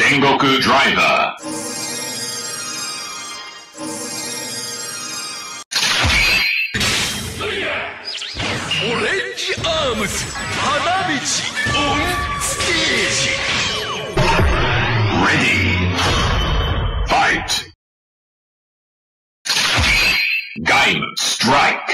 Sengoku Driver. Orange Arms 花道 on stage Ready. Fight. Gaim Strike.